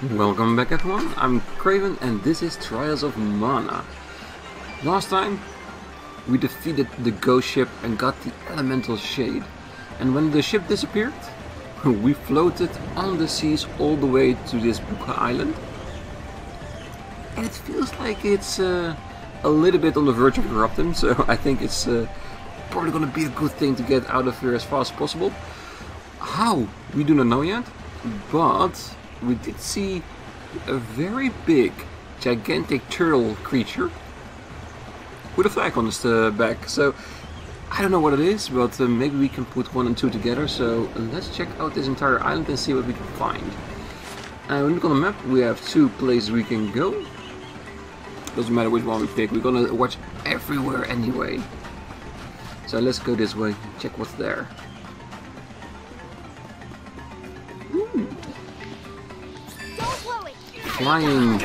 Welcome back everyone, I'm Craven and this is Trials of Mana. Last time we defeated the ghost ship and got the elemental shade. And when the ship disappeared, we floated on the seas all the way to this Beuca island. And it feels like it's uh, a little bit on the verge of erupting, so I think it's uh, probably gonna be a good thing to get out of here as fast as possible. How? We do not know yet, but we did see a very big, gigantic turtle creature with a flag on its uh, back. So I don't know what it is, but uh, maybe we can put one and two together. So let's check out this entire island and see what we can find. Uh, we look on the map, we have two places we can go. Doesn't matter which one we pick, we're gonna watch everywhere anyway. So let's go this way, check what's there. Flying.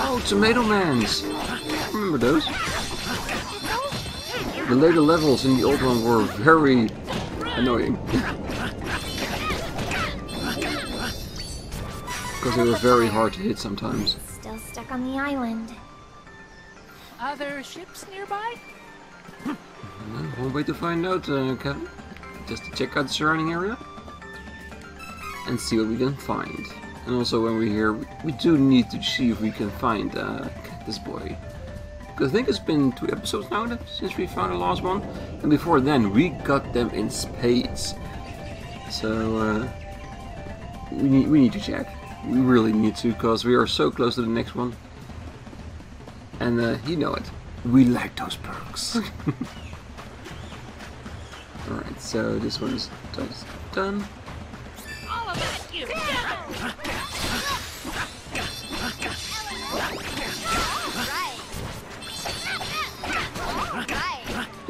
Oh, Tomato Mans! Remember those? The later levels in the old one were very annoying. Because they were very hard to hit sometimes. Still stuck on the island. Other ships nearby? one way to find out, uh, Kevin. Just to check out the surrounding area and see what we can find. And also when we're here, we do need to see if we can find uh, Cactus Boy. Because I think it's been two episodes now since we found the last one. And before then, we got them in spades. So, uh, we, need, we need to check. We really need to, because we are so close to the next one. And uh, you know it. We like those perks. Alright, so this one is done.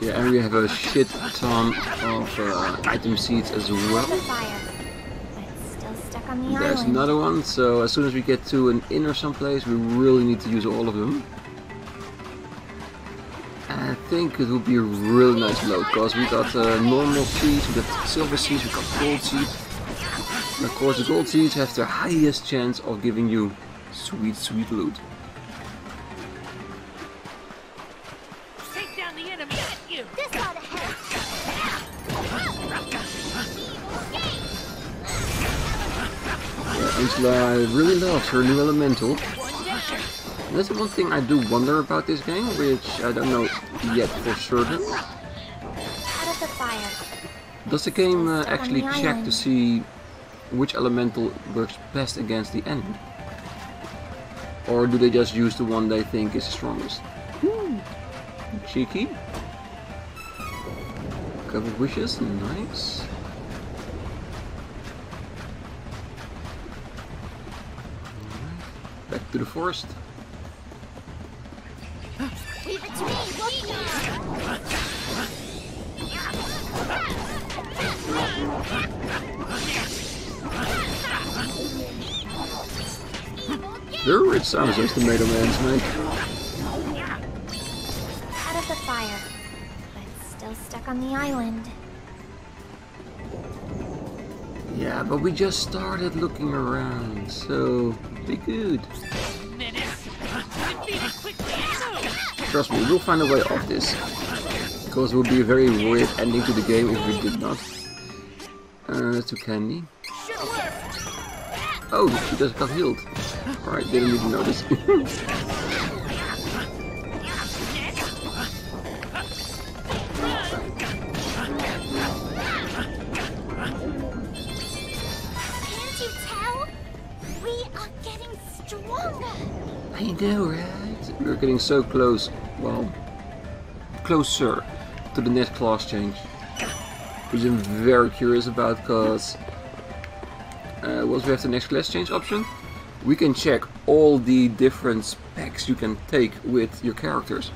Yeah, and we have a shit ton of uh, item seeds as well. There's another one, so as soon as we get to an inn or someplace, we really need to use all of them. I think it will be a really nice load, because we got uh, normal seeds, we got silver seeds, we got gold seeds. And of course the gold seeds have the highest chance of giving you sweet, sweet loot. I really love her new elemental. That's the one thing I do wonder about this game, which I don't know yet for certain. Does the game uh, actually check to see which elemental works best against the enemy? Or do they just use the one they think is the strongest? Hmm. Cheeky. Couple wishes, nice. To the forest. They're rich sounds those tomato mans make. Out of the fire, but still stuck on the island. Yeah, but we just started looking around, so be good. Trust me, we'll find a way off this. Because it would be a very weird ending to the game if we did not. Uh, to Candy. Oh, she just got healed. Alright, didn't even notice. getting so close. Well, closer to the next class change. Which I'm very curious about, because uh, once we have the next class change option, we can check all the different specs you can take with your characters.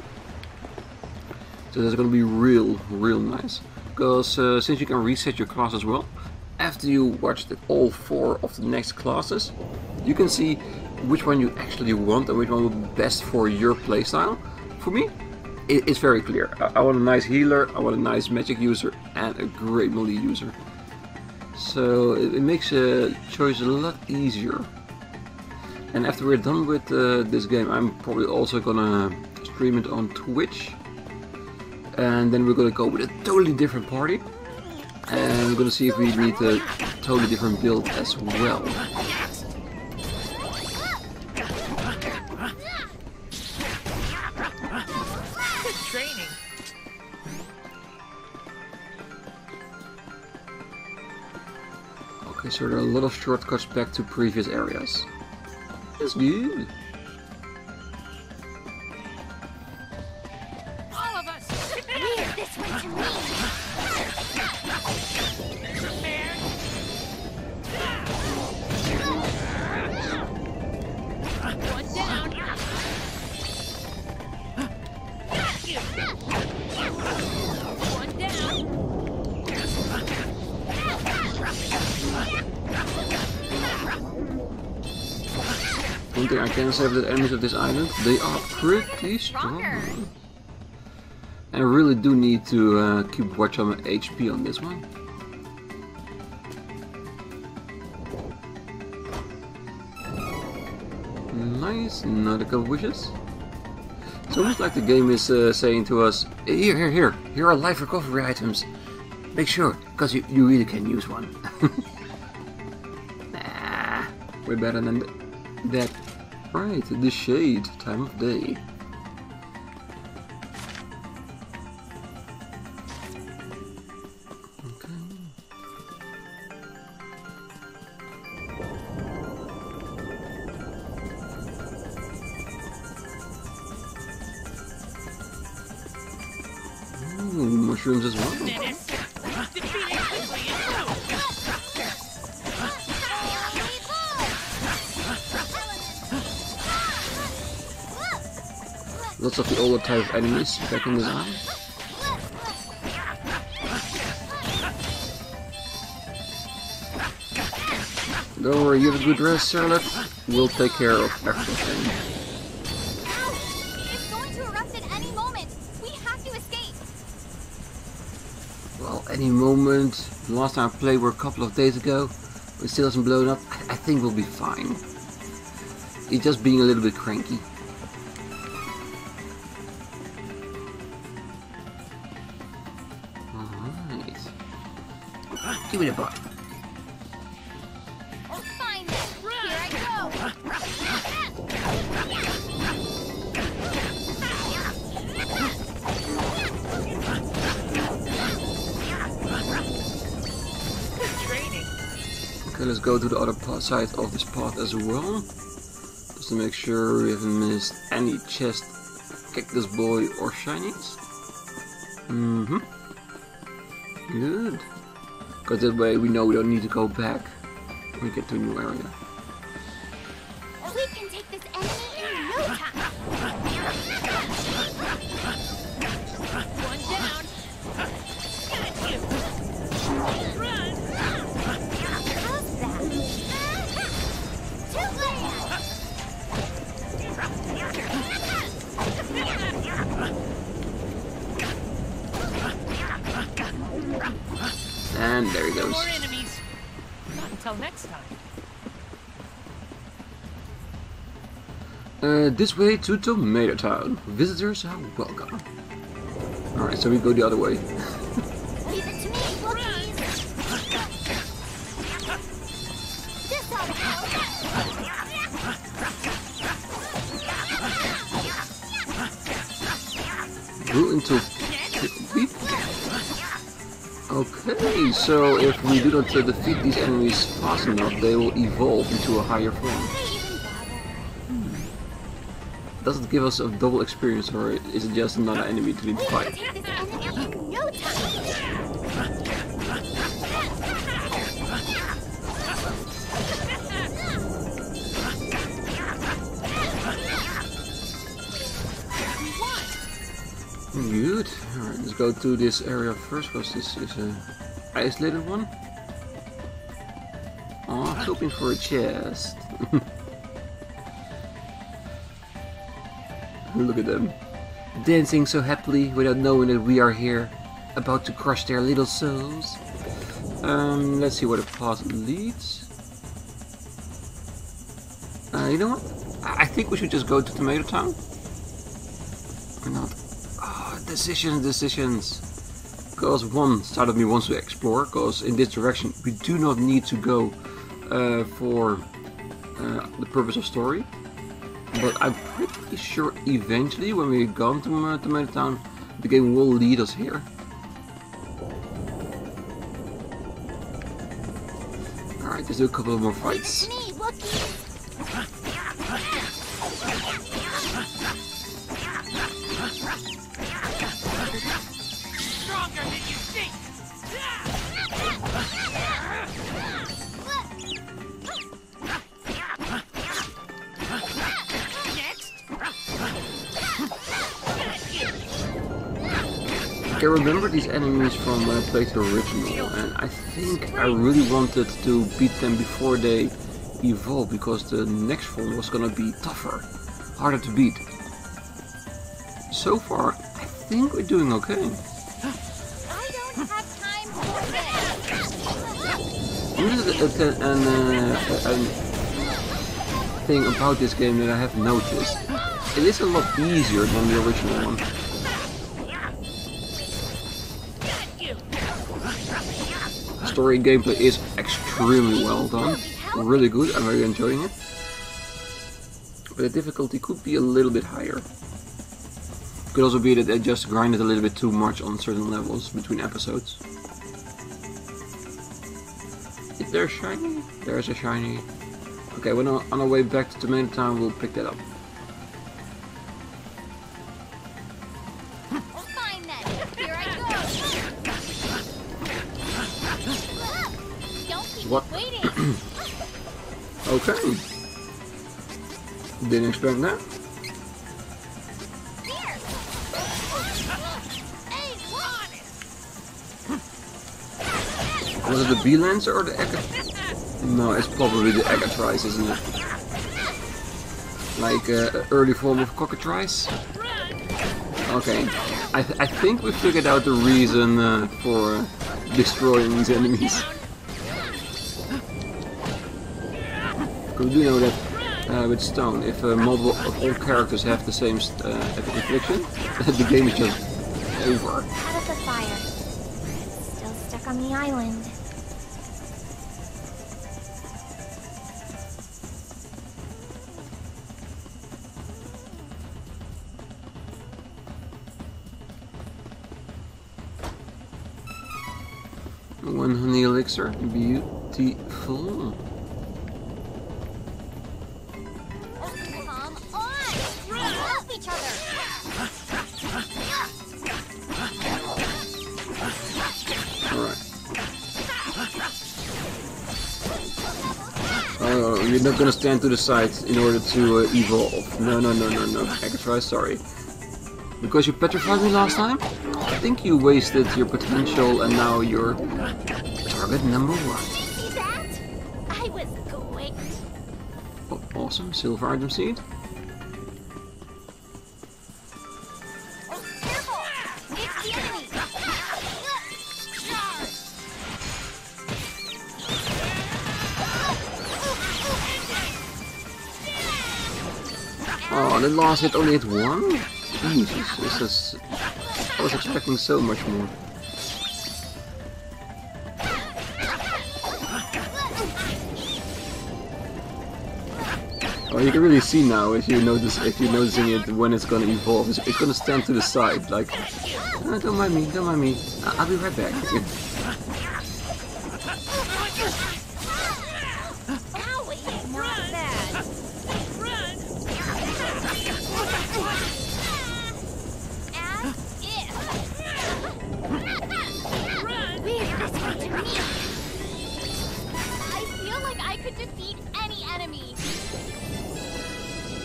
So that's going to be real, real nice. Because uh, since you can reset your class as well, after you watched all four of the next classes, you can see which one you actually want and which one will be best for your playstyle. For me, it's very clear. I, want a nice healer, I want a nice magic user, and a great melee user. So it, it makes a choice a lot easier. And after we're done with uh, this game, I'm probably also gonna stream it on Twitch. And then we're gonna go with a totally different party. And we're gonna see if we need a totally different build as well. So there are a lot of shortcuts back to previous areas. That's good. The enemies of this island, they are pretty strong. And I really do need to uh, keep watch on my HP on this one. Nice, another couple wishes. It's almost like the game is uh, saying to us, here, here, here, here are life recovery items. Make sure, because you, you really can use one. nah, way better than that. Right, the shade, time of day. Enemies back in this island. Don't worry, you have a good rest, Charlotte. We'll take care of everything. Any. Well, any moment. The last time I played were a couple of days ago. It still hasn't blown up. I I think we'll be fine. It's just being a little bit cranky. Go. Good training. Okay, let's go to the other side of this path as well. Just to make sure we haven't missed any chest, cactus boy, or shinies. Mm-hmm. Good. Because that way we know we don't need to go back when we get to a new area. He goes. More enemies. Not until next time. Uh, this way to Tomato Town. Visitors are welcome. Alright, so we go the other way. If we do not defeat these enemies fast enough, they will evolve into a higher form. They. Does it give us a double experience, or is it just another enemy to need to fight? Good. Alright, let's go to this area first, because this is a isolated one. Oh, hoping for a chest. Look at them. Dancing so happily without knowing that we are here, about to crush their little souls. Um, let's see where the path leads. Uh, you know what? I I think we should just go to Tomato Town. Or not? Oh, decisions, decisions. Because one side of me wants to explore, because in this direction we do not need to go uh, for uh, the purpose of story. But I'm pretty sure eventually, when we've gone to uh, Tomato Town, the game will lead us here. Alright, let's do a couple more fights. These enemies from when I played the original, and I think I really wanted to beat them before they evolve, because the next form was gonna be tougher, harder to beat. So far, I think we're doing okay. I don't have this. This is a, a, an, uh, a, a thing about this game that I have noticed. It is a lot easier than the original one. Story gameplay is extremely well done. Really good, I'm very enjoying it. But the difficulty could be a little bit higher. Could also be that I just grinded a little bit too much on certain levels between episodes. Is there a shiny? There's a shiny. Okay, we're on our way back to the main Town, we'll pick that up. What? Okay. Didn't expect that. Here. Hey, what? Was it the B-Lancer or the Eka? No, it's probably the Eggatrice, isn't it? Like uh, early form of cockatrice? Okay, I, th I think we figured out the reason uh, for uh, destroying these enemies. We do know that uh, with stone, if a model of all characters have the same uh, infliction, the game is just over. The fire? Still stuck on the island. One honey elixir, beautiful. You're not gonna stand to the side in order to uh, evolve. No, no, no, no, no. Eggatrice, sorry. Because you petrified me last time? I think you wasted your potential and now you're target number one. See that? I was quick. Oh, awesome, silver item seed. The last hit only hit one? Jesus, this is... I was expecting so much more. Oh, you can really see now if you notice if you're noticing it when it's gonna evolve. It's, it's gonna stand to the side, like. "Oh, don't mind me, don't mind me. I- I'll be right back.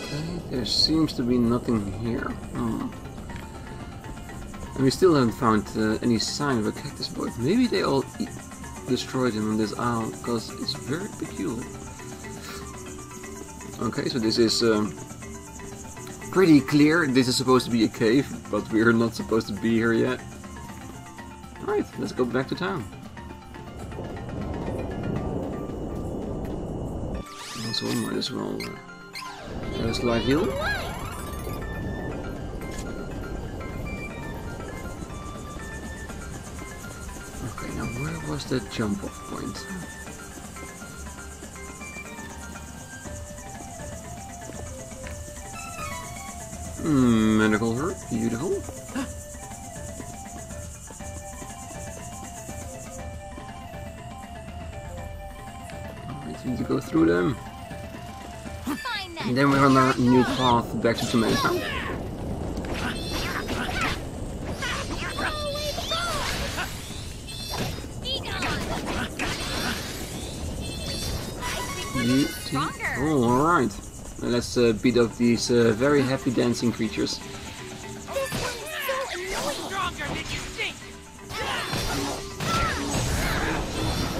Okay, there seems to be nothing here. Hmm. And we still haven't found uh, any sign of a cactus boy. Maybe they all eat, destroyed him on this isle, because it's very peculiar. Okay, so this is um, pretty clear. This is supposed to be a cave, but we're not supposed to be here yet. Alright, let's go back to town. So we might as well... Uh, a slide heal. Okay, now where was the jump off point? Hmm, medical herb, beautiful. Alright, we need to go through them. Then. We're on our new path back to. Oh, alright. Let's uh, beat up these uh, very happy dancing creatures.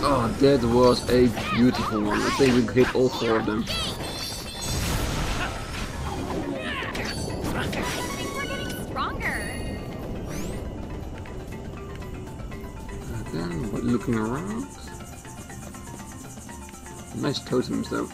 Oh, that was a beautiful one. I think we hit all four of them. But looking around. Nice totems though.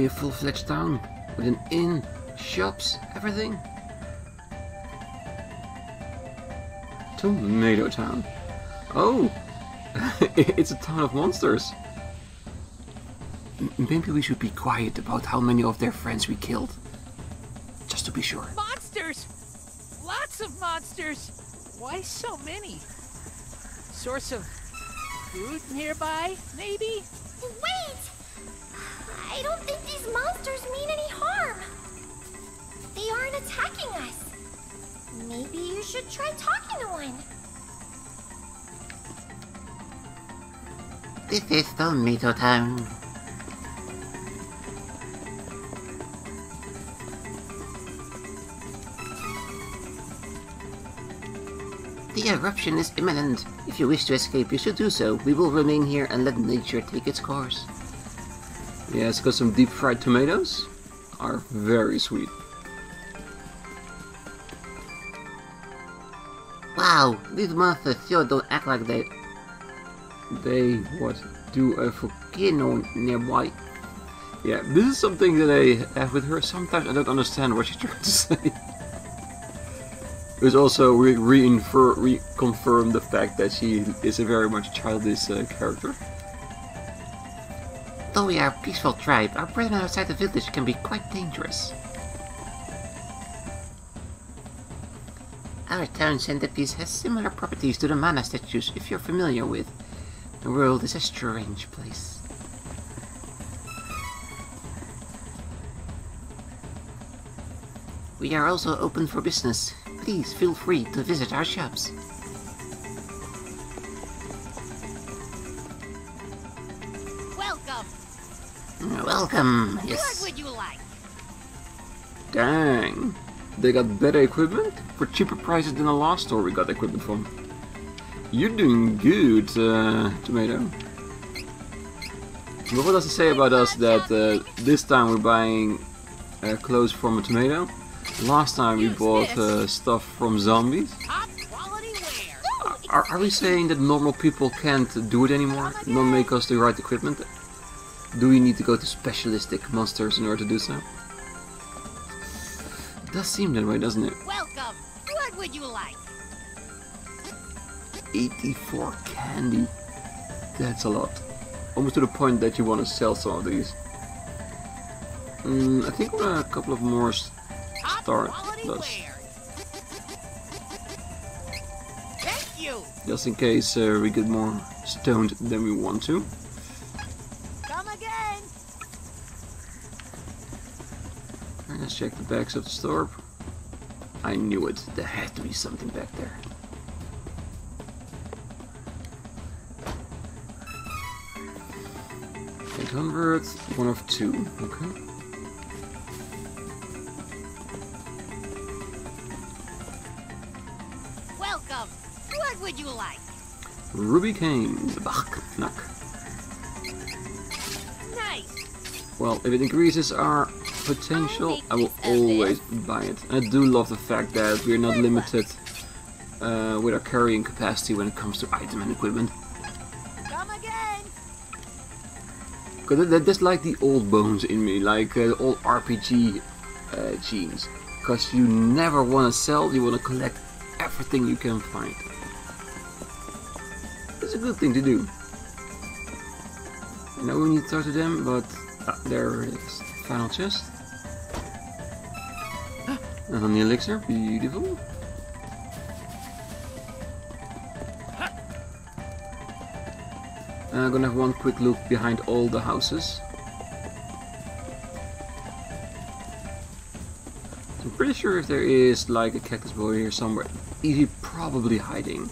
Be a full-fledged town with an inn, shops, everything. Tomato Town. Oh, it's a town of monsters. M- Maybe we should be quiet about how many of their friends we killed. Just to be sure. Monsters! Lots of monsters! Why so many? Source of food nearby, maybe? Wait! Don't think these monsters mean any harm. They aren't attacking us. Maybe you should try talking to one. This is Tomato Town. The eruption is imminent. If you wish to escape, you should do so. We will remain here and let nature take its course. Yeah, it's got some deep fried tomatoes. Are very sweet. Wow, these monsters sure don't act like they They what do a volcano nearby. Yeah, this is something that I have with her. Sometimes I don't understand what she's trying to say. It also re- reconfirm the fact that she is a very much childish uh, character. Though we are a peaceful tribe, our presence outside the village can be quite dangerous. Our town centerpiece has similar properties to the mana statues if you're familiar with. The world is a strange place. We are also open for business. Please feel free to visit our shops. Welcome, What yes. would you like? Dang, they got better equipment for cheaper prices than the last store we got equipment from. You're doing good, uh, Tomato. But what does it say about us that uh, this time we're buying uh, clothes from a tomato? Last time we bought uh, stuff from zombies. Top quality wear! Are, are we saying that normal people can't do it anymore? Not make us the right equipment? Do we need to go to specialistic monsters in order to do so? It does seem that way, doesn't it? Welcome! What would you like? 84 candy. That's a lot. Almost to the point that you want to sell some of these. Mm, I think uh, a couple of more start quality does. wear! Thank you! Just in case uh, we get more stoned than we want to. Come again! And Let's check the backs of the store. I knew it. There had to be something back there. Eight hundred, one of two. Okay. welcome. What would you like? Ruby cane. Bach, knack. Nice. Well, if it increases our potential, I will always buy it. And I do love the fact that we're not limited uh, with our carrying capacity when it comes to item and equipment. Come again. Because that, that's like the old bones in me, like uh, old RPG uh, genes. Because you never want to sell, you want to collect everything you can find. It's a good thing to do. I know we need to talk to them, but ah, there it is. Final chest. And on the elixir, beautiful. I'm gonna have one quick look behind all the houses. I'm pretty sure if there is like a cactus boy here somewhere, he's probably hiding.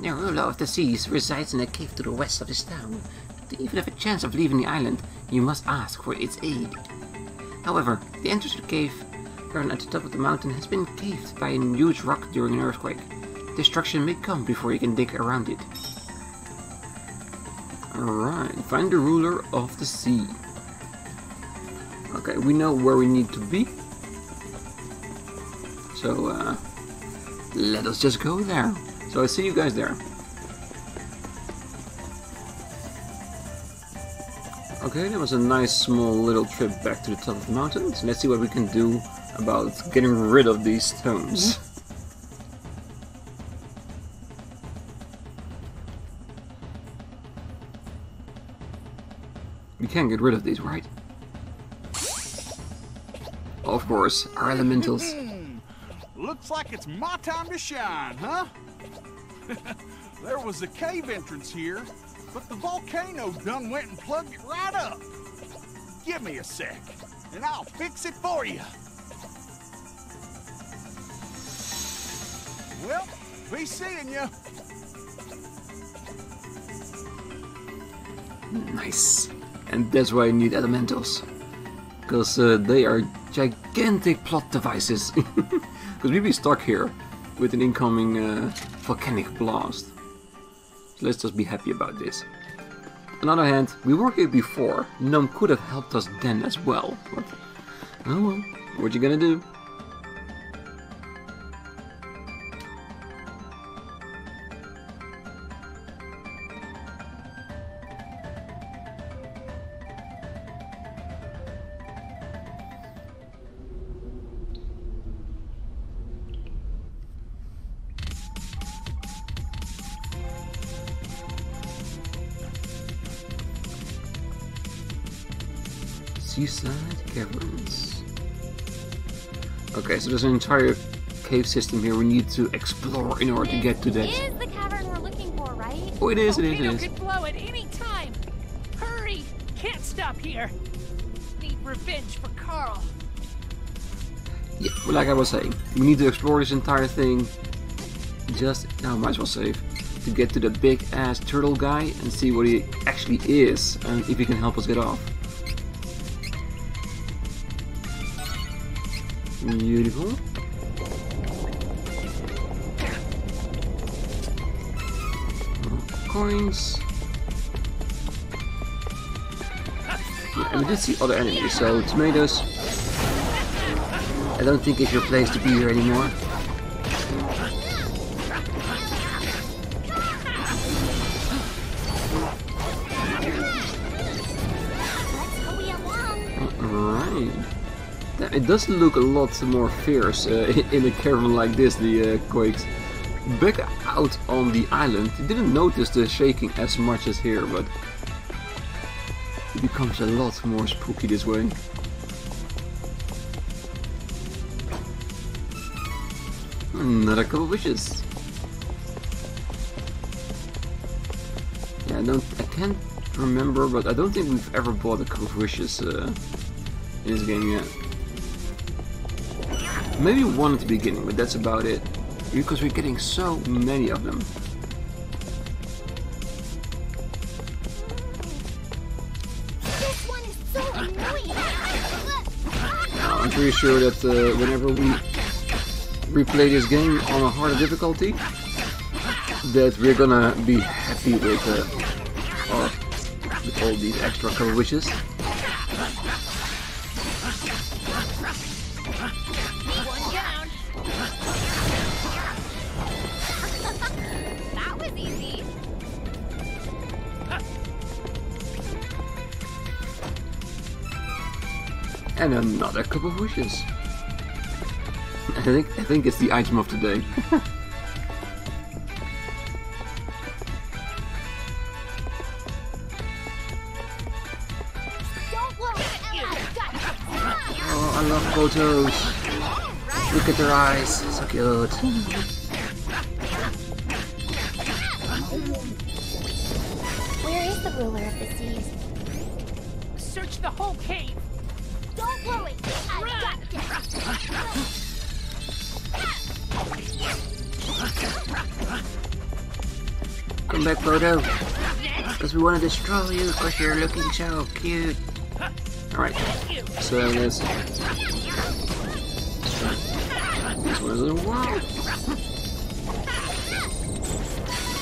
The ruler of the seas resides in a cave to the west of this town. To even have a chance of leaving the island, you must ask for its aid. However, the entrance to the cave, found at the top of the mountain, has been caved by a huge rock during an earthquake. Destruction may come before you can dig around it. Alright, find the ruler of the sea. Okay, we know where we need to be. So, uh, let us just go there. So I see you guys there. Okay, that was a nice small little trip back to the top of the mountain. So let's see what we can do about getting rid of these stones. Mm-hmm. We can get rid of these, right? Of course, our elementals. Mm-hmm. Looks like it's my time to shine, huh? there was a cave entrance here, but the volcano done went and plugged it right up. Give me a sec, and I'll fix it for you. Well, be seeing you. Nice. And that's why I need elementals. Because uh, they are gigantic plot devices. Because we'd be stuck here with an incoming uh, volcanic blast. Let's just be happy about this. On the other hand, we were here before. Gnome could have helped us then as well. But, oh well, what are you gonna do? Seaside caverns. Okay, so there's an entire cave system here we need to explore in order to get to that. This is the cavern we're looking for, right? Oh, it is, it is, it could blow at any time. Hurry! Can't stop here. Need revenge for Karl. Yeah, well, like I was saying, we need to explore this entire thing. Just now, might as well save to get to the big ass turtle guy and see what he actually is and if he can help us get off. Beautiful. Coins. And we did see other enemies, so tomatoes. I don't think it's your place to be here anymore. It does look a lot more fierce uh, in a cavern like this, the uh, quakes. Back out on the island, you didn't notice the shaking as much as here, but it becomes a lot more spooky this way. Another couple wishes. Yeah, I don't, I can't remember, but I don't think we've ever bought a couple wishes uh, in this game yet. Maybe one at the beginning, but that's about it. Because we're getting so many of them. This one is so annoying. Now, until pretty sure that uh, whenever we replay this game on a harder difficulty, that we're gonna be happy with, uh, our, with all these extra cover wishes. And another cup of wishes. I think I think it's the item of the day. Don't worry, Ella. Got it. Oh, I love photos. Look at their eyes, so cute. Where is the ruler of the seas? Search the whole cave. Come back, photo. Because we want to destroy you because you're looking so cute. Alright, so let's. This one is a wall.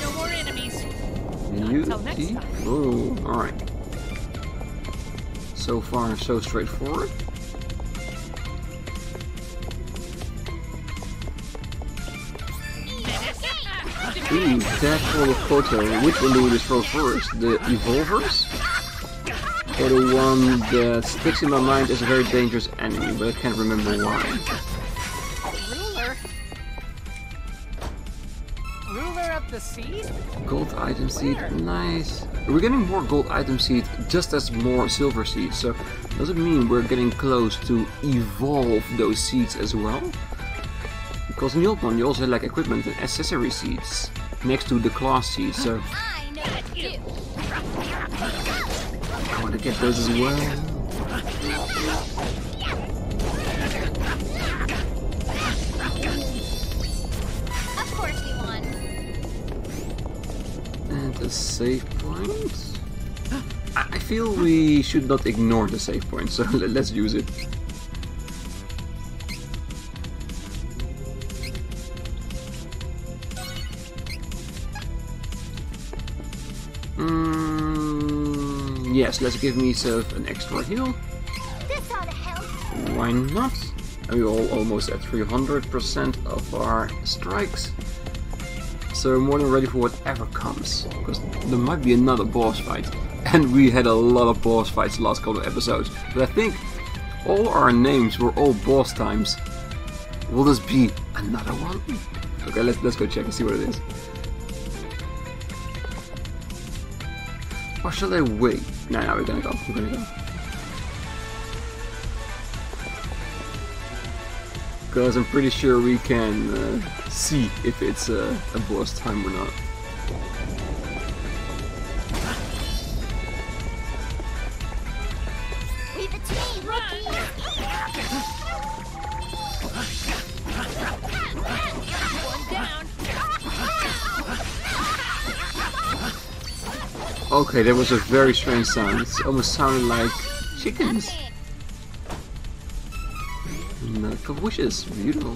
No more enemies. You Until next see? time. Oh, alright. So far, so straightforward. Ooh, that for the photo. Which one do we destroy first? The evolvers? Or the one that sticks in my mind as a very dangerous enemy, but I can't remember why. Ruler. Ruler of the seed? Gold item seed, nice. We're getting more gold item seed just as more silver seeds, so does it mean we're getting close to evolve those seeds as well? Because in the old one you also had like equipment and accessory seeds next to the class so I know what to do. I want to get those as well. Of course we won. And a save point. I I feel we should not ignore the save point, so let's use it. Let's give myself an extra heal. This ought to help. Why not? And we're all almost at 300% of our strikes. So we're more than ready for whatever comes. Because there might be another boss fight. And we had a lot of boss fights the last couple of episodes. But I think all our names were all boss times. Will this be another one? Okay, let's, let's go check and see what it is. Or shall I wait? No, no, we're gonna go. We're gonna go. Because I'm pretty sure we can uh, see if it's uh, a boss time or not. Okay, that was a very strange sound. It almost sounded like chickens. Milk of wishes. Beautiful.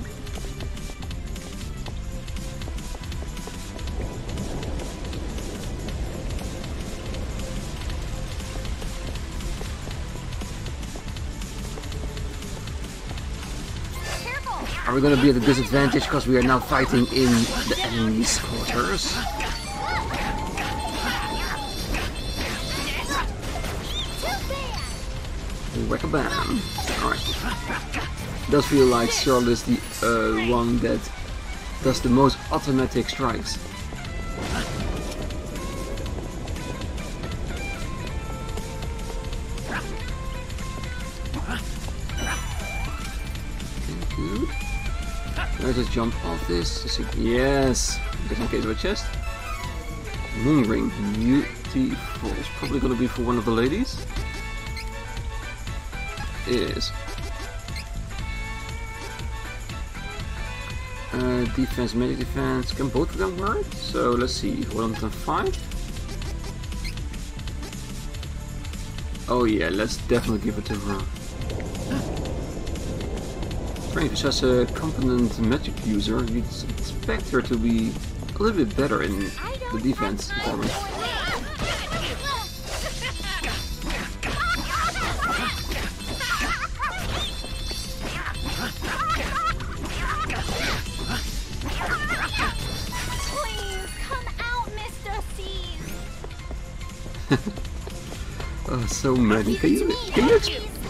Are we gonna be at a disadvantage because we are now fighting in the enemy's quarters? Bad. Whack a bam. Alright. Does feel like Charlotte is the uh, one that does the most automatic strikes. I just jump off this? Yes! Just in case of a chest. Moon ring. Beautiful. It's probably gonna be for one of the ladies. Is. Uh, defense, medic defense. Can both of them work? So let's see. 105. Oh yeah, let's definitely give it to her. strange. Such a competent magic user, you'd expect her to be a little bit better in the defense department. Oh, so many. Can you, can you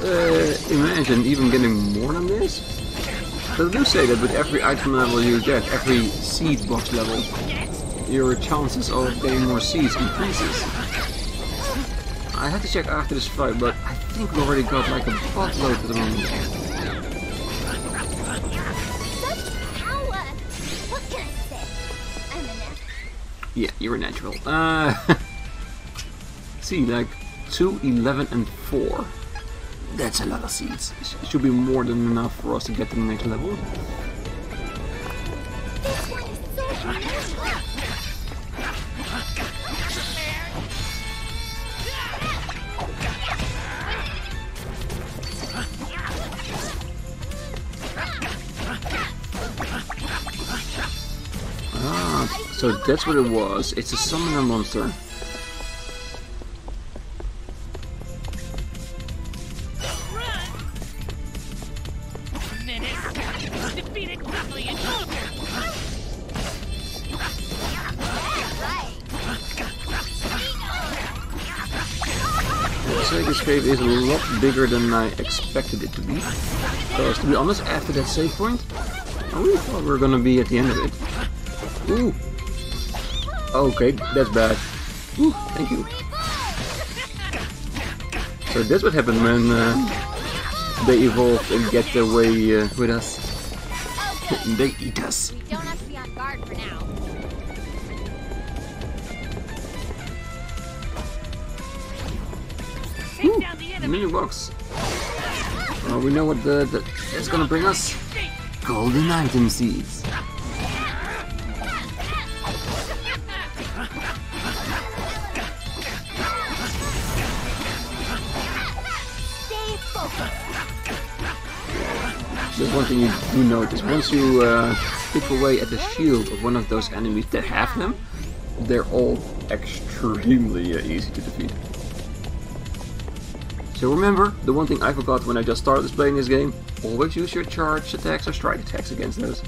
uh, imagine even getting more than this? But I do say that with every item level you get, every seed box level, your chances of getting more seeds increases. I had to check after this fight, but I think we already got like a buttload at the moment. Such power. What can I say? I'm a natural. Yeah, you're a natural. Uh, see, like 2, 11, and 4. That's a lot of seeds. It should be more than enough for us to get to the next level. Ah, so that's what it was. It's a summoner monster. Defeated cave is a lot bigger than I expected it to be. Because to be honest, after that save point, I really thought we were gonna be at the end of it. Ooh. Okay, that's bad. Ooh, thank you. So that's what happened when uh, they evolved and get their way uh, with us. They eat us. We don't have to be on guard for now. take down the enemy. Mini box. Well, we know what the, the that's gonna bring us. Golden item seeds. One thing you do notice. Once you uh, pick away at the shield of one of those enemies that have them, they're all extremely uh, easy to defeat. So remember, the one thing I forgot when I just started playing this game, always use your charge attacks or strike attacks against those.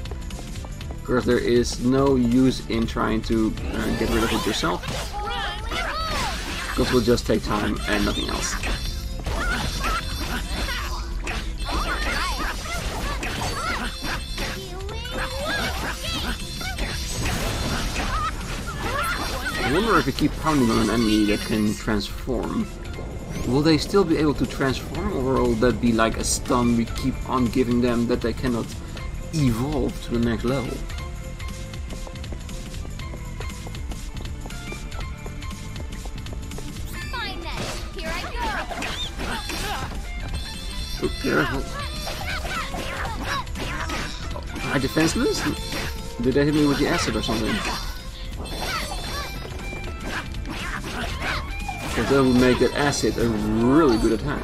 Because there is no use in trying to uh, get rid of it yourself, because it will just take time and nothing else. Wonder if you keep pounding on an enemy that can transform, will they still be able to transform or will that be like a stun we keep on giving them that they cannot evolve to the next level? Fine then. Here I So oh, careful. Am I defenseless? Did they hit me with the acid or something? Because that would make that acid a really good attack.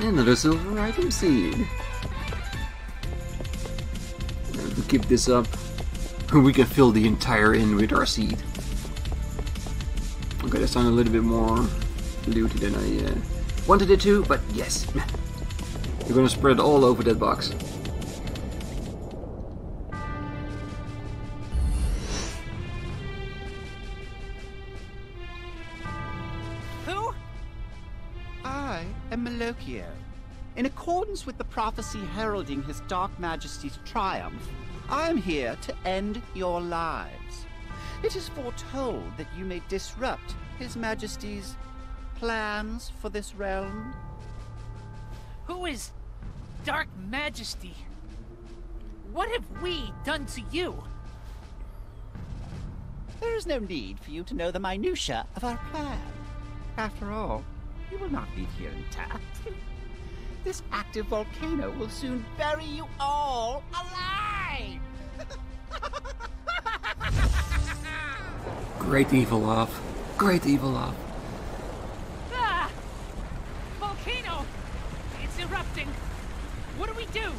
Another silver item seed. If we keep this up, we can fill the entire inn with our seed. Okay, that sounded a little bit more looty than I uh, wanted it to, but yes. We're gonna spread all over that box. Who? I am Malocchio. In accordance with the prophecy heralding His Dark Majesty's triumph, I am here to end your lives. It is foretold that you may disrupt His Majesty's plans for this realm. Who is Dark Majesty? What have we done to you? There is no need for you to know the minutiae of our plan. After all, you will not leave here intact. This active volcano will soon bury you all alive! Great evil off. Great evil off. Ah! Volcano! It's erupting. What do we do?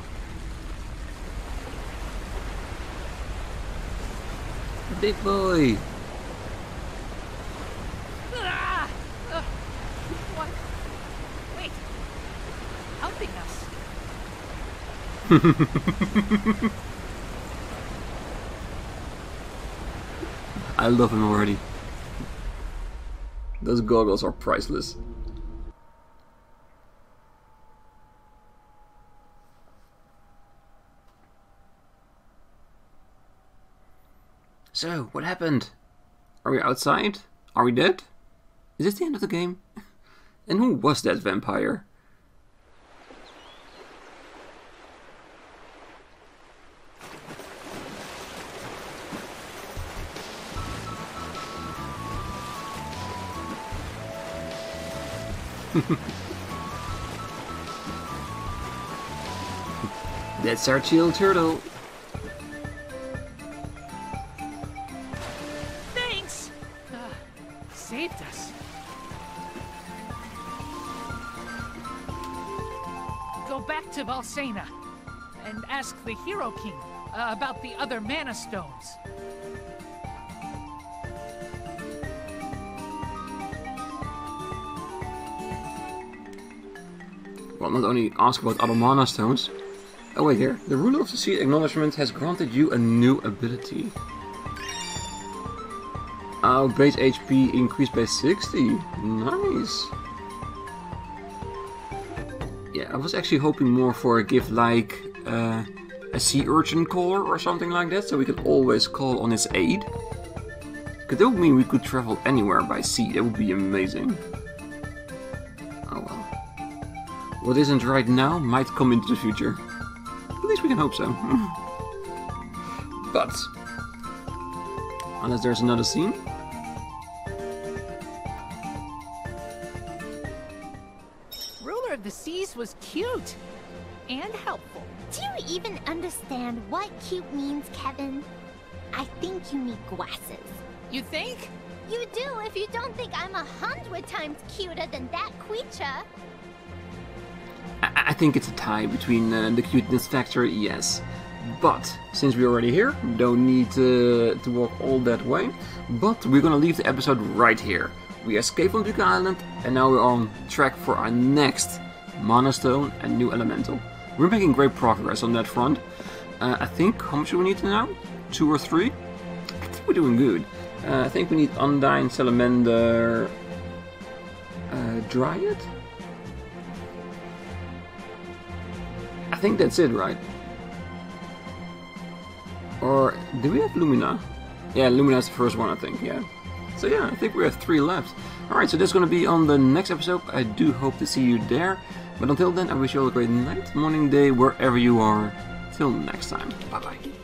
Big boy. Ah! What? Wait. Helping us. I love him already. Those goggles are priceless. So, what happened? Are we outside? Are we dead? Is this the end of the game? And who was that vampire? That's our chill turtle. Go back to Valsena and ask the Hero King uh, about the other Mana Stones. Well, not only ask about other mana stones. Oh wait, here. The ruler of the sea acknowledgement has granted you a new ability. Our base HP increased by 60. Nice. I was actually hoping more for a gift like uh, a sea urchin caller or something like that, so we could always call on its aid. Because that would mean we could travel anywhere by sea. That would be amazing. Oh well. What isn't right now might come into the future. At least we can hope so. but, unless there's another scene. Cute means, Kevin? I think you need glasses. You think? You do if you don't think I'm a hundred times cuter than that creature. I, I think it's a tie between uh, the cuteness factor, yes. But, since we're already here, don't need to, to walk all that way. But we're gonna leave the episode right here. We escaped from Duke Island, and now we're on track for our next Mana Stone and New Elemental. We're making great progress on that front. Uh, I think, how much do we need now? Two or three? I think we're doing good. Uh, I think we need Undine, Salamander, uh, Dryad? I think that's it, right? Or do we have Lumina? Yeah, Lumina's the first one, I think, yeah. So yeah, I think we have three left. Alright, so that's gonna be on the next episode. I do hope to see you there. But until then, I wish you all a great night, morning, day, wherever you are. Till next time. Bye bye.